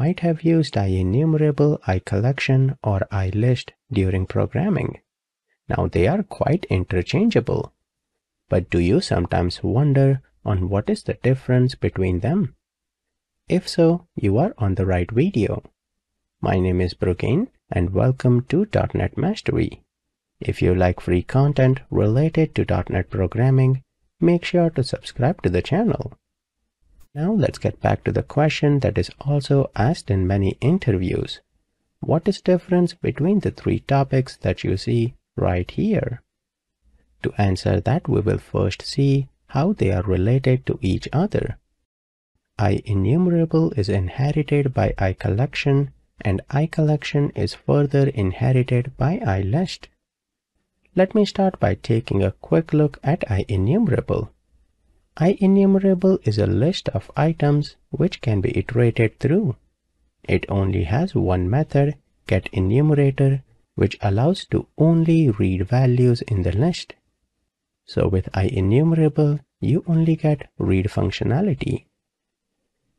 might have used IEnumerable, iCollection, or iList during programming. Now they are quite interchangeable. But do you sometimes wonder on what is the difference between them? If so, you are on the right video. My name is Bhrugen and welcome to .NET Mastery. If you like free content related to .NET programming, make sure to subscribe to the channel. Now let's get back to the question that is also asked in many interviews. What is the difference between the three topics that you see right here? To answer that, we will first see how they are related to each other. IEnumerable is inherited by I collection and I collection is further inherited by I list. Let me start by taking a quick look at IEnumerable. IEnumerable is a list of items which can be iterated through. It only has one method, getEnumerator, which allows to only read values in the list. So with IEnumerable, you only get read functionality.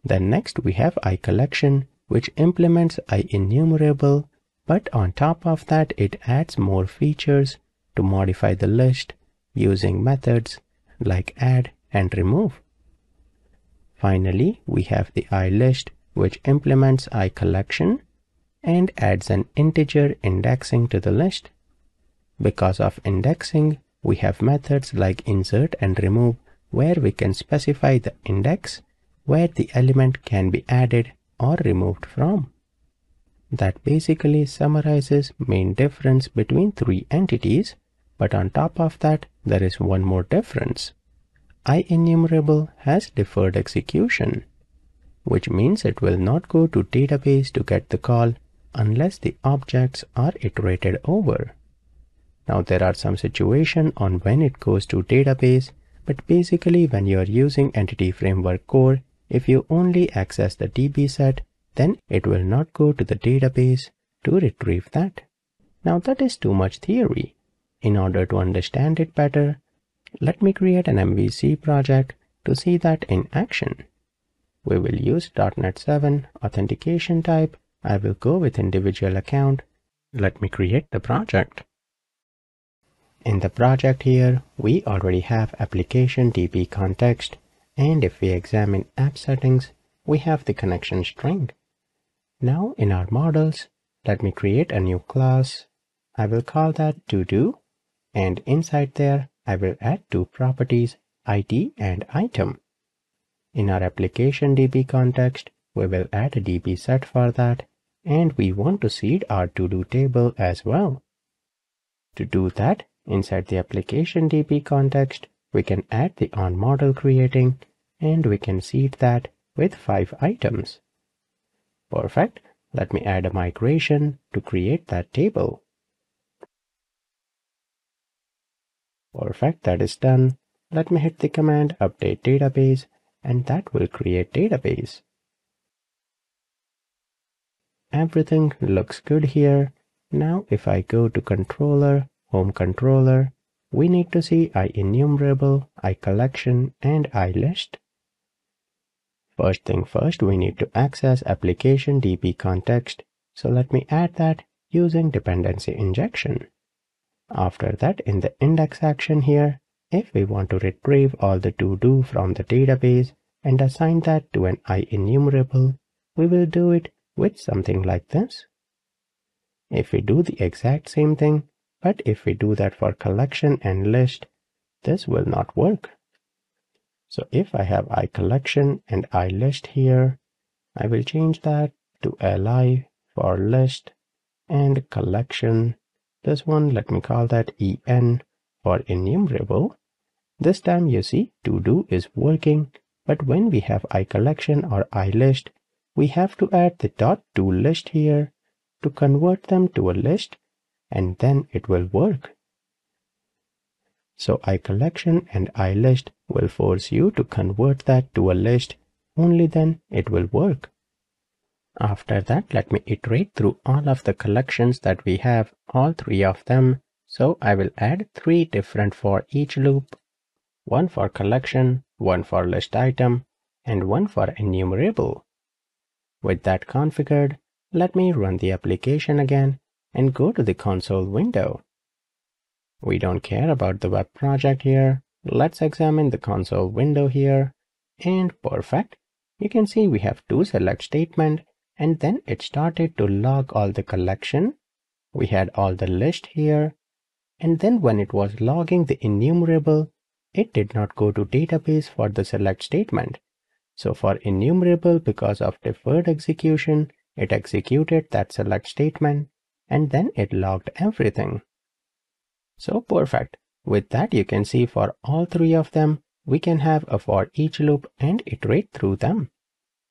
Then next we have iCollection, which implements IEnumerable, but on top of that it adds more features to modify the list using methods like add and remove. Finally, we have the iList, which implements iCollection and adds an integer indexing to the list. Because of indexing, we have methods like insert and remove where we can specify the index where the element can be added or removed from. That basically summarizes main difference between three entities, but on top of that, there is one more difference. IEnumerable has deferred execution, which means it will not go to database to get the call unless the objects are iterated over. Now there are some situation on when it goes to database, but basically when you are using Entity Framework Core, if you only access the DB set, then it will not go to the database to retrieve that. Now that is too much theory. In order to understand it better, let me create an MVC project to see that in action. We will use .NET 7 authentication type. I will go with individual account. Let me create the project. In the project here, we already have application DB context and if we examine app settings, we have the connection string. Now in our models, let me create a new class. I will call that to-do and inside there, I will add two properties, ID and item. In our application DB context, we will add a DB set for that and we want to seed our to-do table as well. To do that, inside the application DB context, we can add the on model creating and we can seed that with five items. Perfect. Let me add a migration to create that table. Perfect, that is done. Let me hit the command update database and that will create database. Everything looks good here. Now if I go to controller, home controller, we need to see IEnumerable, iCollection, and iList. First thing first, we need to access application DB context. So let me add that using dependency injection. After that, in the index action here, if we want to retrieve all the to-do from the database and assign that to an IEnumerable, we will do it with something like this. If we do the exact same thing, but if we do that for collection and list, this will not work. So if I have iCollection and iList here, I will change that to li for list and collection. This one, let me call that en for enumerable. This time you see to do is working, but when we have iCollection or iList, we have to add the dot to list here to convert them to a list and then it will work. So iCollection and iList will force you to convert that to a list, only then it will work. After that, let me iterate through all of the collections that we have, all three of them. So I will add three different for each loop, one for collection, one for list item, and one for enumerable. With that configured, let me run the application again and go to the console window. We don't care about the web project here. Let's examine the console window here. And perfect. You can see we have two select statement and then it started to log all the collection. We had all the list here. And then when it was logging the enumerable, it did not go to database for the select statement. So for enumerable, because of deferred execution, it executed that select statement and then it logged everything. So perfect. With that, you can see for all three of them, we can have a for each loop and iterate through them.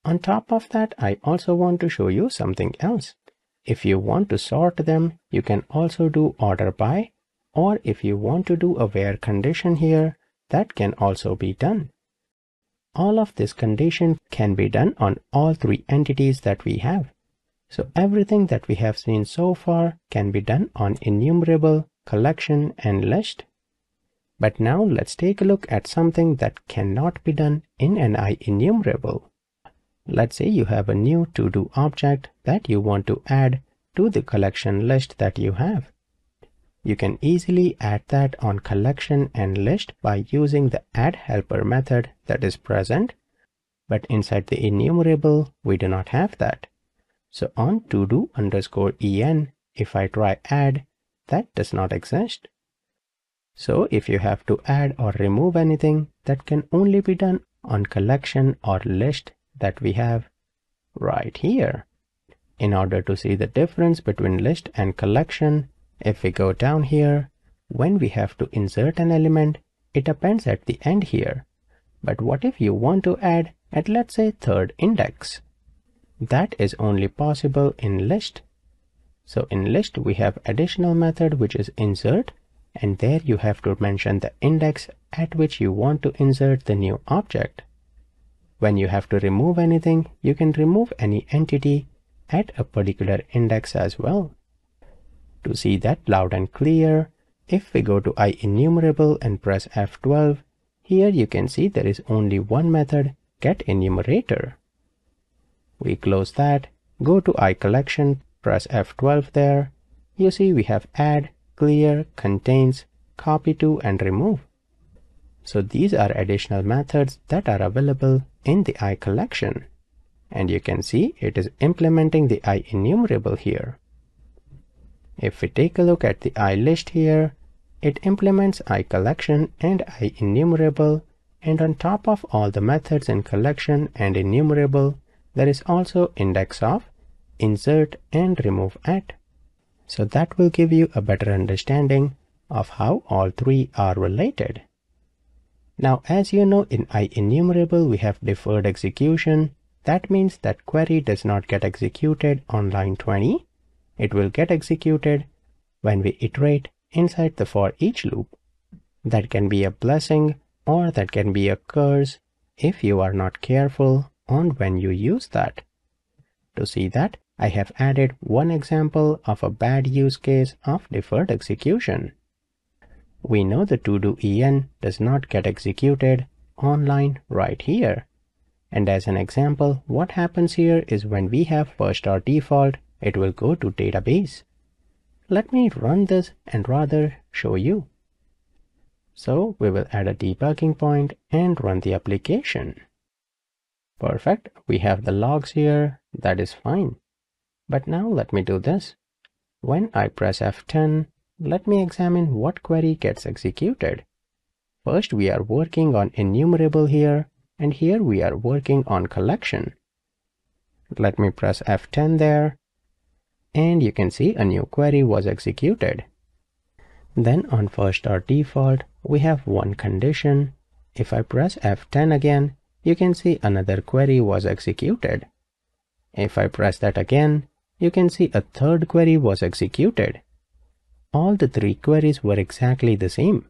On top of that, I also want to show you something else. If you want to sort them, you can also do order by, or if you want to do a where condition here, that can also be done. All of this condition can be done on all three entities that we have. So everything that we have seen so far can be done on enumerable, collection, and list. But now let's take a look at something that cannot be done in an IEnumerable. Let's say you have a new to-do object that you want to add to the collection list that you have. You can easily add that on collection and list by using the add helper method that is present. But inside the enumerable, we do not have that. So on to do underscore en, if I try add, that does not exist. So if you have to add or remove anything, that can only be done on collection or list that we have right here. In order to see the difference between list and collection, if we go down here, when we have to insert an element, it appends at the end here. But what if you want to add at let's say third index? That is only possible in list. So in list we have additional method which is insert and there you have to mention the index at which you want to insert the new object. When you have to remove anything, you can remove any entity at a particular index as well. To see that loud and clear, if we go to IEnumerable and press F12, here you can see there is only one method, getEnumerator. We close that, go to iCollection, press F12 there. You see we have add, clear, contains, copy to and remove. So these are additional methods that are available in the I collection. And you can see it is implementing the I enumerable here. If we take a look at the I list here, it implements I collection and I enumerable. and on top of all the methods in collection and enumerable, there is also index of, insert and remove at. So that will give you a better understanding of how all three are related. Now, as you know, in IEnumerable, we have deferred execution. That means that query does not get executed on line 20. It will get executed when we iterate inside the for each loop. That can be a blessing or that can be a curse if you are not careful on when you use that. To see that, I have added one example of a bad use case of deferred execution we know the to-do en does not get executed online right here. And as an example, what happens here is when we have first our default, it will go to database. Let me run this and rather show you. So we will add a debugging point and run the application. Perfect. We have the logs here. That is fine. But now let me do this. When I press F10, let me examine what query gets executed. First, we are working on enumerable here, and here we are working on collection. Let me press F10 there, and you can see a new query was executed. Then on first or default, we have one condition. If I press F10 again, you can see another query was executed. If I press that again, you can see a third query was executed all the three queries were exactly the same.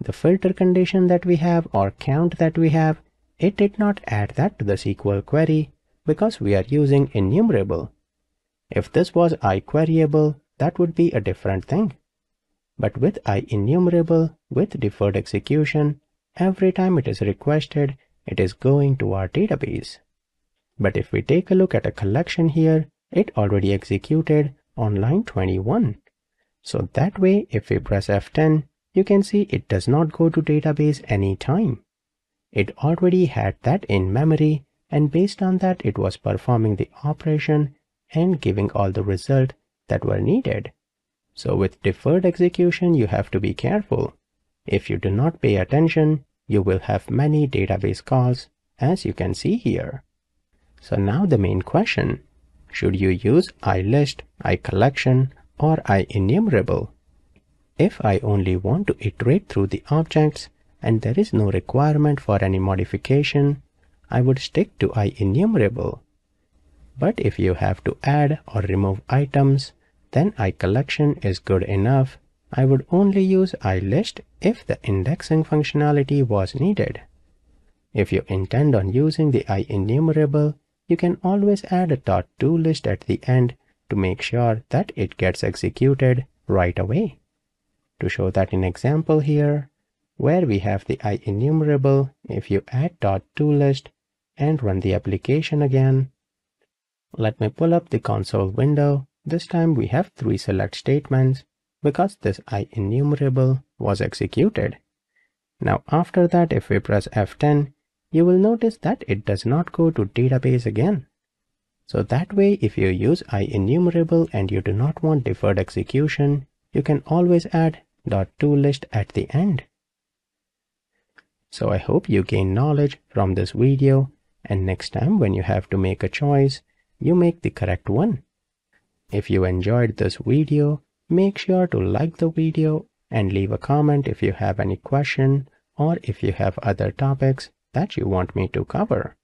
The filter condition that we have or count that we have, it did not add that to the SQL query because we are using enumerable. If this was iQueryable, that would be a different thing. But with IEnumerable, with deferred execution, every time it is requested, it is going to our database. But if we take a look at a collection here, it already executed on line 21. So that way, if we press F10, you can see it does not go to database anytime. It already had that in memory and based on that it was performing the operation and giving all the result that were needed. So with deferred execution, you have to be careful. If you do not pay attention, you will have many database calls as you can see here. So now the main question, should you use iList, iCollection or I iEnumerable? If I only want to iterate through the objects and there is no requirement for any modification, I would stick to I iEnumerable. But if you have to add or remove items, then iCollection is good enough. I would only use iList if the indexing functionality was needed. If you intend on using the I iEnumerable, you can always add a dot .to list at the end to make sure that it gets executed right away. To show that in example here, where we have the iEnumerable, if you add dot .to list and run the application again, let me pull up the console window. This time we have three select statements because this iEnumerable was executed. Now after that, if we press F10, you will notice that it does not go to database again. So that way, if you use iEnumerable and you do not want deferred execution, you can always add .toList at the end. So I hope you gain knowledge from this video and next time when you have to make a choice, you make the correct one. If you enjoyed this video, make sure to like the video and leave a comment if you have any question or if you have other topics that you want me to cover.